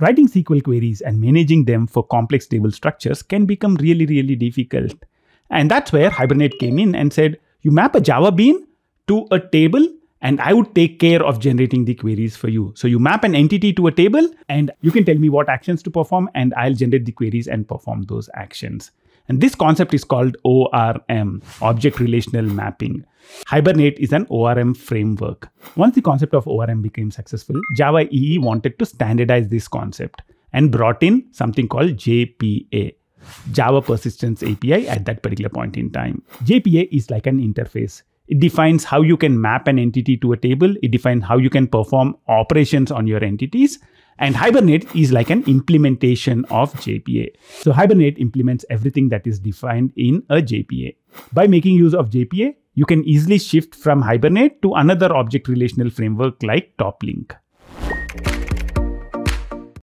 Writing SQL queries and managing them for complex table structures can become really, really difficult. And that's where Hibernate came in and said, you map a Java bean to a table and I would take care of generating the queries for you. So you map an entity to a table and you can tell me what actions to perform and I'll generate the queries and perform those actions. And this concept is called ORM, Object Relational Mapping. Hibernate is an ORM framework. Once the concept of ORM became successful, Java EE wanted to standardize this concept and brought in something called JPA. Java Persistence API at that particular point in time. JPA is like an interface. It defines how you can map an entity to a table. It defines how you can perform operations on your entities. And Hibernate is like an implementation of JPA. So Hibernate implements everything that is defined in a JPA. By making use of JPA, you can easily shift from Hibernate to another object relational framework like TopLink.